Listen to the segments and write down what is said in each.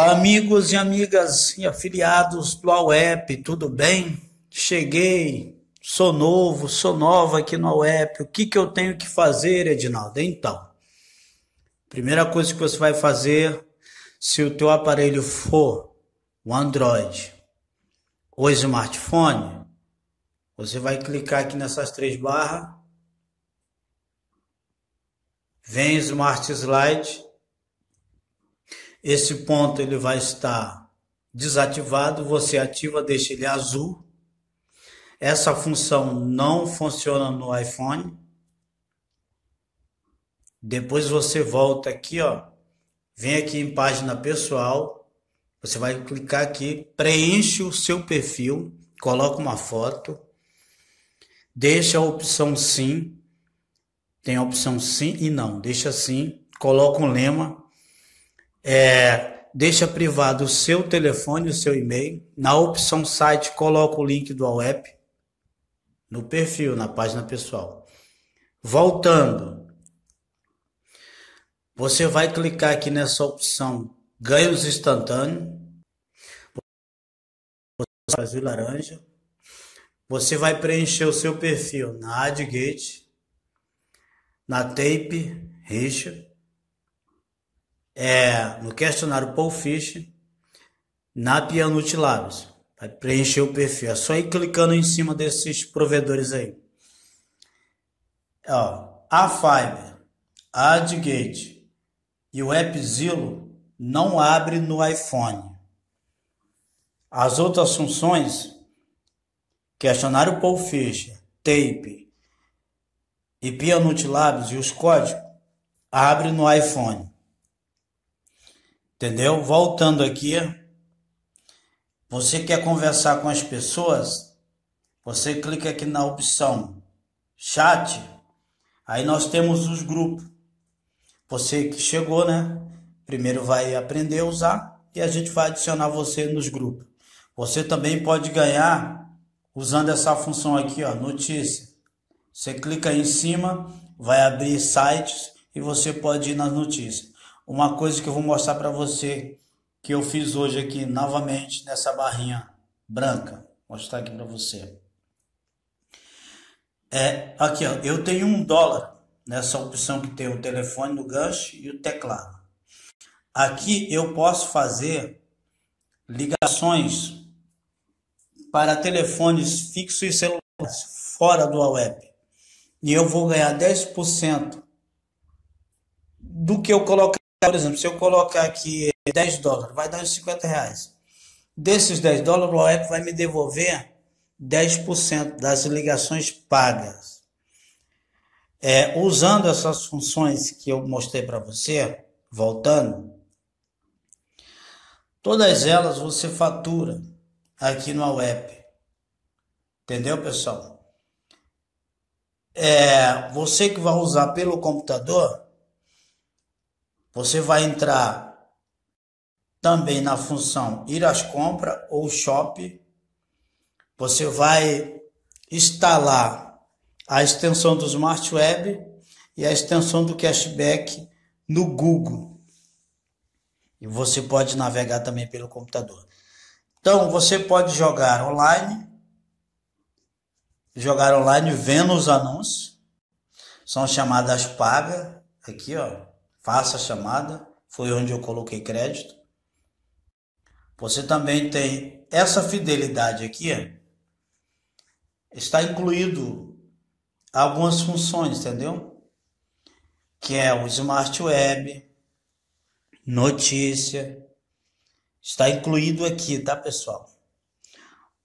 Amigos e amigas e afiliados do AUEP, tudo bem? Cheguei, sou novo, sou nova aqui no AUEP. O que, que eu tenho que fazer, Edinaldo? Então, primeira coisa que você vai fazer, se o teu aparelho for o Android ou smartphone, você vai clicar aqui nessas três barras, vem Smart Slide, esse ponto ele vai estar desativado, você ativa, deixa ele azul. Essa função não funciona no iPhone. Depois você volta aqui, ó, vem aqui em página pessoal, você vai clicar aqui, preenche o seu perfil, coloca uma foto, deixa a opção sim, tem a opção sim e não, deixa sim, coloca um lema, é, deixa privado o seu telefone, o seu e-mail. Na opção site, coloca o link do app no perfil, na página pessoal. Voltando, você vai clicar aqui nessa opção ganhos instantâneos. Azul laranja. Você vai preencher o seu perfil na AdGate, na Tape, Richard é, no questionário Paul Fish, na Pianute Labs. Vai preencher o perfil. É só ir clicando em cima desses provedores aí. Ó, a Fiber, a AdGate e o AppZilla não abre no iPhone. As outras funções, questionário Paul Fisher, Tape e Pianute Labs e os códigos, abre no iPhone. Entendeu? Voltando aqui, você quer conversar com as pessoas, você clica aqui na opção chat, aí nós temos os grupos. Você que chegou, né? Primeiro vai aprender a usar e a gente vai adicionar você nos grupos. Você também pode ganhar usando essa função aqui, ó, notícia. Você clica aí em cima, vai abrir sites e você pode ir nas notícias. Uma coisa que eu vou mostrar para você que eu fiz hoje aqui novamente nessa barrinha branca. Vou mostrar aqui para você. É, aqui ó, eu tenho um dólar nessa opção que tem o telefone no gancho e o teclado. Aqui eu posso fazer ligações para telefones fixos e celulares fora do web. E eu vou ganhar 10% do que eu colocar por exemplo, se eu colocar aqui 10 dólares, vai dar uns 50 reais. Desses 10 dólares, o app vai me devolver 10% das ligações pagas. É, usando essas funções que eu mostrei para você, voltando, todas elas você fatura aqui no app. Entendeu, pessoal? É, você que vai usar pelo computador, você vai entrar também na função ir às compras ou shop. Você vai instalar a extensão do Smart Web e a extensão do cashback no Google. E você pode navegar também pelo computador. Então, você pode jogar online, jogar online vendo os anúncios, são chamadas pagas, aqui ó, faça a chamada, foi onde eu coloquei crédito. Você também tem essa fidelidade aqui, está incluído algumas funções, entendeu? Que é o Smart Web, notícia, está incluído aqui, tá, pessoal?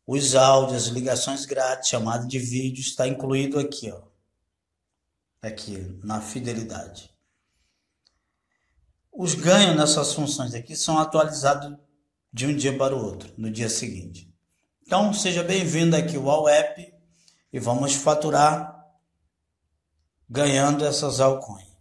Os áudios, ligações grátis, chamada de vídeo, está incluído aqui, ó. Aqui, na fidelidade. Os ganhos nessas funções aqui são atualizados de um dia para o outro, no dia seguinte. Então, seja bem-vindo aqui ao app e vamos faturar ganhando essas altcoins.